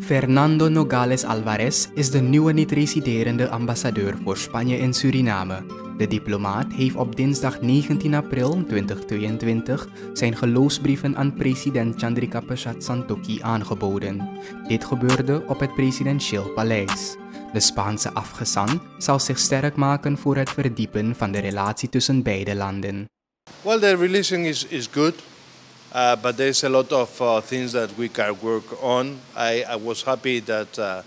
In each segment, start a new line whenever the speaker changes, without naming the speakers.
Fernando Nogales Alvarez is de nieuwe niet-residerende ambassadeur voor Spanje in Suriname. De diplomaat heeft op dinsdag 19 april 2022 zijn geloofsbrieven aan president Chandrika Persat Santokhi aangeboden. Dit gebeurde op het presidentieel paleis. De Spaanse afgezant zal zich sterk maken voor het verdiepen van de relatie tussen beide landen.
Well, the relation is, is good. Uh, but there's a lot of uh, things that we can work on. I, I was happy that uh,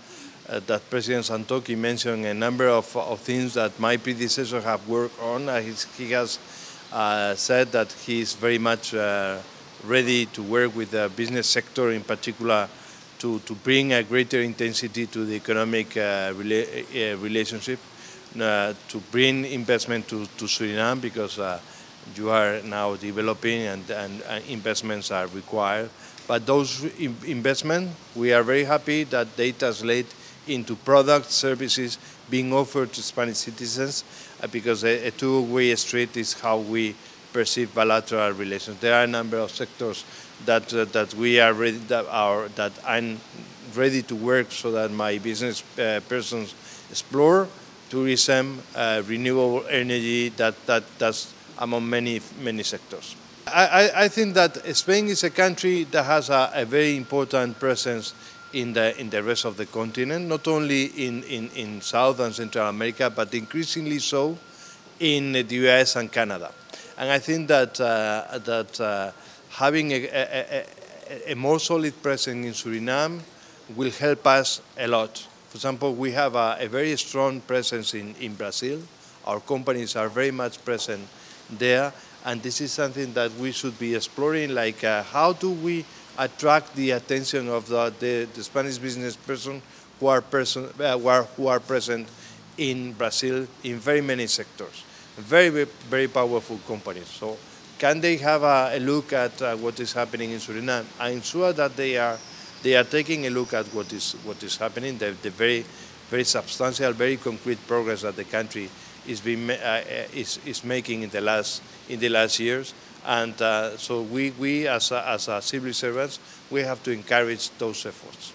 uh that President Santokhi mentioned a number of, of things that my predecessor have worked on. Uh, he has uh, said that he is very much ready to work with the business sector, in particular, to, to bring a greater intensity to the economic rela relationship, to bring investment to, to Suriname, because you are now developing and, and, and investments are required. But those investments, we are very happy that they translate into product services being offered to Spanish citizens uh, because a, a two-way street is how we perceive bilateral relations. There are a number of sectors that uh, that we are ready that are that I'm ready to work so that my business uh, persons explore tourism, uh, renewable energy. That that that's among many, many sectors. I, I, think that Spain is a country that has a, a, very important presence in the, in the rest of the continent, not only in, in, in South and Central America, but increasingly so in the US and Canada. And I think that, uh, that uh, having a, a, a, more solid presence in Suriname will help us a lot. For example, we have a, very strong presence in, in Brazil. Our companies are very much present there. And this is something that we should be exploring, like uh, how do we attract the attention of the, the, the Spanish business person who are, person, uh, who, are, who are present in Brazil in very many sectors. Very, very, powerful companies. So can they have a, a look at uh, what is happening in Suriname? I'm sure that they are, they are taking a look at what is, what is happening, the, the very, very substantial, very concrete progress that the country is, been, uh, uh, is, is making in the last, in the last years. And uh, so we, we as, a, as a civil servants, we have to encourage those efforts.